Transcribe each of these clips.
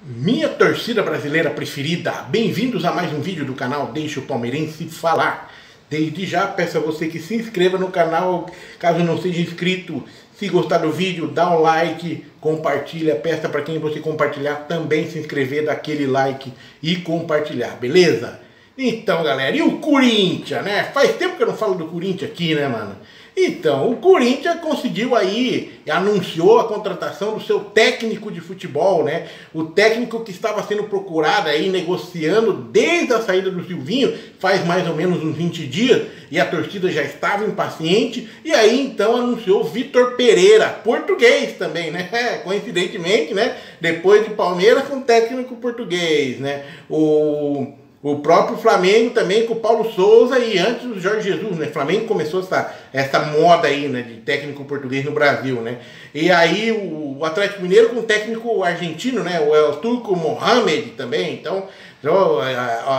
Minha torcida brasileira preferida, bem-vindos a mais um vídeo do canal Deixa o Palmeirense Falar. Desde já peço a você que se inscreva no canal, caso não seja inscrito. Se gostar do vídeo, dá um like, compartilha, peça para quem você compartilhar também se inscrever, daquele like e compartilhar, beleza? Então, galera, e o Corinthians, né? Faz tempo que eu não falo do Corinthians aqui, né, mano? Então, o Corinthians conseguiu aí, anunciou a contratação do seu técnico de futebol, né? O técnico que estava sendo procurado aí, negociando desde a saída do Silvinho, faz mais ou menos uns 20 dias, e a torcida já estava impaciente, e aí então anunciou Vitor Pereira, português também, né? Coincidentemente, né? Depois de Palmeiras, com técnico português, né? O o próprio Flamengo também com o Paulo Souza e antes o Jorge Jesus, né? Flamengo começou essa, essa moda aí, né? De técnico português no Brasil, né? E aí o, Atlético Mineiro com o técnico argentino, né? O El Turco Mohamed também. Então, então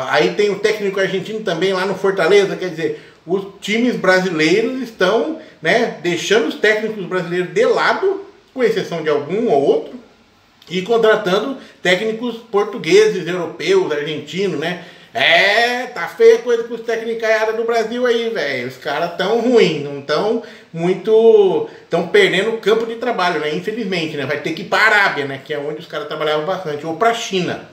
aí tem o técnico argentino também lá no Fortaleza. Quer dizer, os times brasileiros estão, né? Deixando os técnicos brasileiros de lado, com exceção de algum ou outro e contratando técnicos portugueses, europeus, argentinos, né? É, tá feia a coisa com os técnicos do Brasil aí, velho. Os caras tão ruins, não tão muito. estão perdendo o campo de trabalho, né? Infelizmente, né? Vai ter que ir para a Arábia, né? Que é onde os caras trabalhavam bastante, ou para a China.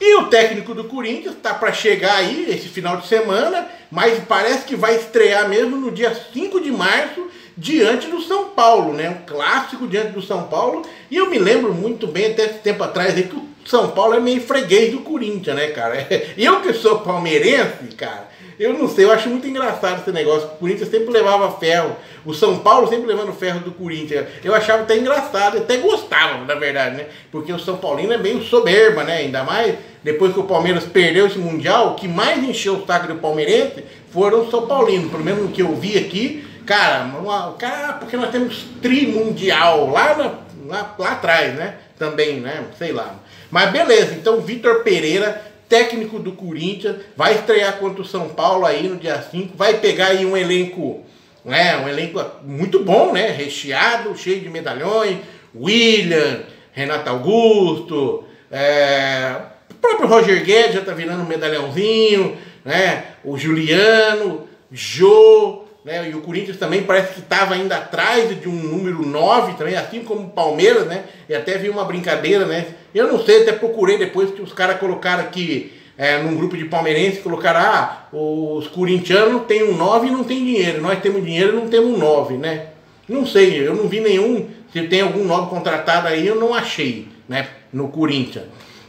E o técnico do Corinthians tá para chegar aí esse final de semana, mas parece que vai estrear mesmo no dia 5 de março diante do São Paulo, né? Um clássico diante do São Paulo. E eu me lembro muito bem, até esse tempo atrás, que o São Paulo é meio freguês do Corinthians, né, cara? Eu que sou palmeirense, cara, eu não sei, eu acho muito engraçado esse negócio. O Corinthians sempre levava ferro. O São Paulo sempre levando ferro do Corinthians. Eu achava até engraçado, até gostava, na verdade, né? Porque o São Paulino é meio soberba, né? Ainda mais depois que o Palmeiras perdeu esse Mundial, o que mais encheu o saco do palmeirense foram os São Paulinos. Pelo menos o que eu vi aqui, Cara, uma, cara, porque nós temos trimundial lá, na, lá, lá atrás, né? Também, né? Sei lá. Mas beleza, então Vitor Pereira, técnico do Corinthians, vai estrear contra o São Paulo aí no dia 5, vai pegar aí um elenco, né? Um elenco muito bom, né? Recheado, cheio de medalhões, William, Renato Augusto, é, o próprio Roger Guedes já tá virando um medalhãozinho, né? O Juliano, Jô, né? E o Corinthians também parece que estava ainda atrás de um número 9 também, assim como o Palmeiras, né? E até vi uma brincadeira, né? Eu não sei, até procurei depois que os caras colocaram aqui é, num grupo de palmeirenses, colocaram, ah, os corintianos têm um 9 e não tem dinheiro, nós temos dinheiro e não temos um 9, né? Não sei, eu não vi nenhum, se tem algum 9 contratado aí, eu não achei, né? No Corinthians.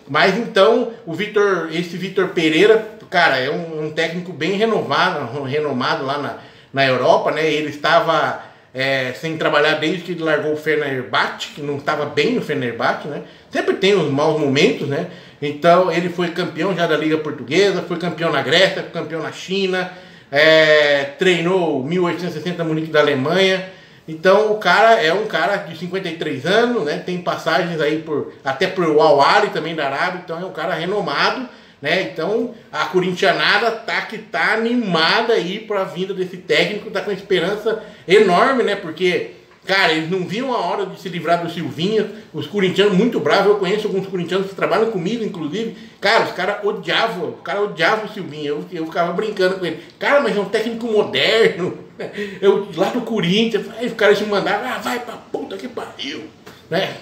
Mas então, o Vitor, esse Vitor Pereira, cara, é um, um técnico bem renovado, renomado lá na, na Europa, né? Ele estava é, sem trabalhar desde que largou o Fenerbahçe, que não estava bem no Fenerbahçe, né? Sempre tem os maus momentos, né? Então ele foi campeão já da Liga Portuguesa, foi campeão na Grécia, foi campeão na China, é, treinou 1860 Munique da Alemanha. Então o cara é um cara de 53 anos, né? Tem passagens aí por até por Al também da Arábia, então é um cara renomado né? Então a corintianada tá que tá animada aí para a vinda desse técnico, tá com esperança enorme, né? Porque, cara, eles não viam a hora de se livrar do Silvinha, os corintianos muito bravos, eu conheço alguns corintianos que trabalham comigo, inclusive, cara, os caras odiavam, o cara odiava o Silvinha, eu, eu ficava brincando com ele, cara, mas é um técnico moderno, eu lá do Corinthians, aí os caras se mandavam, ah, vai pra puta que pariu, né?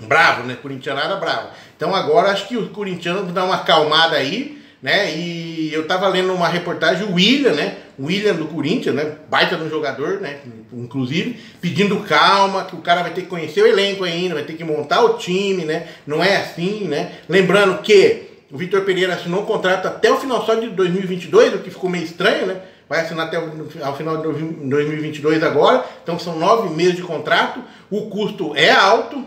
Bravo, né? Corintianada bravo. Então agora acho que os corintianos vão dar uma acalmada aí, né? E eu tava lendo uma reportagem, o William, né? O William do Corinthians, né? Baita no jogador, né? Inclusive, pedindo calma, que o cara vai ter que conhecer o elenco ainda, vai ter que montar o time, né? Não é assim, né? Lembrando que o Vitor Pereira assinou um contrato até o final só de 2022, o que ficou meio estranho, né? Vai assinar até o final de 2022 agora, então são nove meses de contrato. O custo é alto,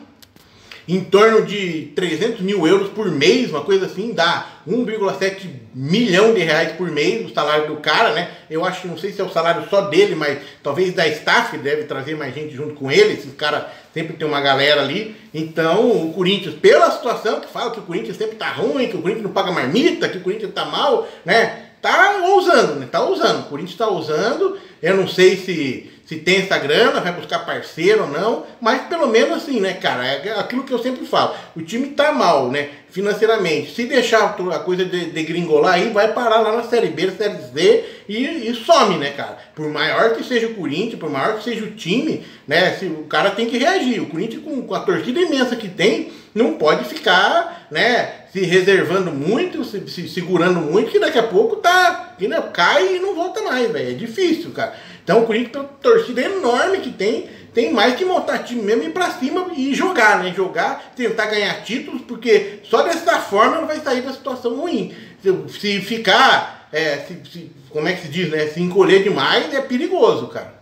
em torno de 300 mil euros por mês, uma coisa assim, dá 1,7 milhão de reais por mês o salário do cara, né? Eu acho não sei se é o salário só dele, mas talvez da staff deve trazer mais gente junto com ele. Esse cara sempre tem uma galera ali. Então, o Corinthians, pela situação que fala que o Corinthians sempre tá ruim, que o Corinthians não paga marmita, que o Corinthians tá mal, né? Tá ousando, né? Tá ousando. O Corinthians tá ousando. Eu não sei se se tem essa grana, vai buscar parceiro ou não, mas pelo menos assim, né, cara, é aquilo que eu sempre falo, o time tá mal, né, financeiramente, se deixar a coisa de, de gringolar aí, vai parar lá na Série B, Série Z e, e, some, né, cara, por maior que seja o Corinthians, por maior que seja o time, né, se, o cara tem que reagir, o Corinthians com, com a torcida imensa que tem, não pode ficar, né, se reservando muito, se, se, segurando muito, que daqui a pouco tá, que, né, cai e não volta mais, velho. É difícil, cara. Então o Corinthians, pela torcida enorme que tem, tem mais que montar time mesmo, ir pra cima e jogar, né? Jogar, tentar ganhar títulos, porque só dessa forma não vai sair da situação ruim. Se, se ficar, é, se, se, como é que se diz, né? Se encolher demais, é perigoso, cara.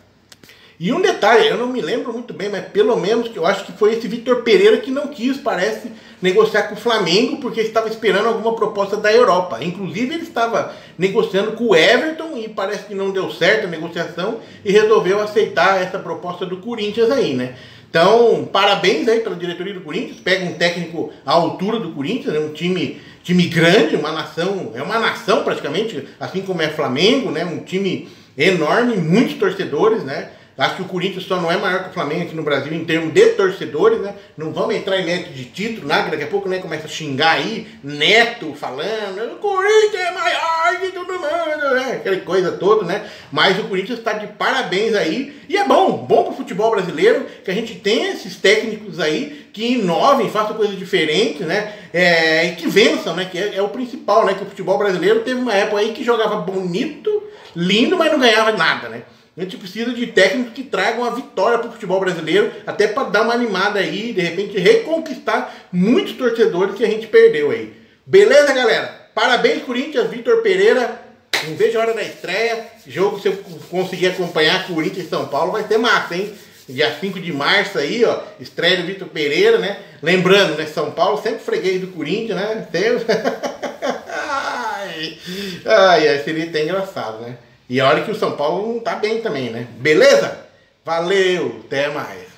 E um detalhe, eu não me lembro muito bem, mas pelo menos que eu acho que foi esse Vitor Pereira que não quis, parece, negociar com o Flamengo porque estava esperando alguma proposta da Europa. Inclusive ele estava negociando com o Everton e parece que não deu certo a negociação e resolveu aceitar essa proposta do Corinthians aí, né? Então, parabéns aí pela diretoria do Corinthians. Pega um técnico à altura do Corinthians, né? um time, time grande, uma nação, é uma nação praticamente, assim como é Flamengo, né? Um time enorme, muitos torcedores, né? Acho que o Corinthians só não é maior que o Flamengo aqui no Brasil em termos de torcedores, né? Não vamos entrar em mérito de título, nada, daqui a pouco né, começa a xingar aí, Neto falando, o Corinthians é maior que todo mundo, né? Aquela coisa toda, né? Mas o Corinthians está de parabéns aí. E é bom, bom para o futebol brasileiro que a gente tenha esses técnicos aí que inovem, façam coisas diferentes, né? É, e que vençam, né? Que é, é o principal, né? Que o futebol brasileiro teve uma época aí que jogava bonito, lindo, mas não ganhava nada, né? A gente precisa de técnicos que tragam a vitória para o futebol brasileiro, até para dar uma animada aí, de repente reconquistar muitos torcedores que a gente perdeu aí. Beleza, galera? Parabéns, Corinthians, Vitor Pereira. Não vejo a hora da estreia. Jogo, se eu conseguir acompanhar Corinthians e São Paulo, vai ser massa, hein? Dia 5 de março aí, ó, estreia do Vitor Pereira, né? Lembrando, né? São Paulo sempre freguês do Corinthians, né? Ai, ai, seria até engraçado, né? E olha que o São Paulo não tá bem também, né? Beleza? Valeu, até mais.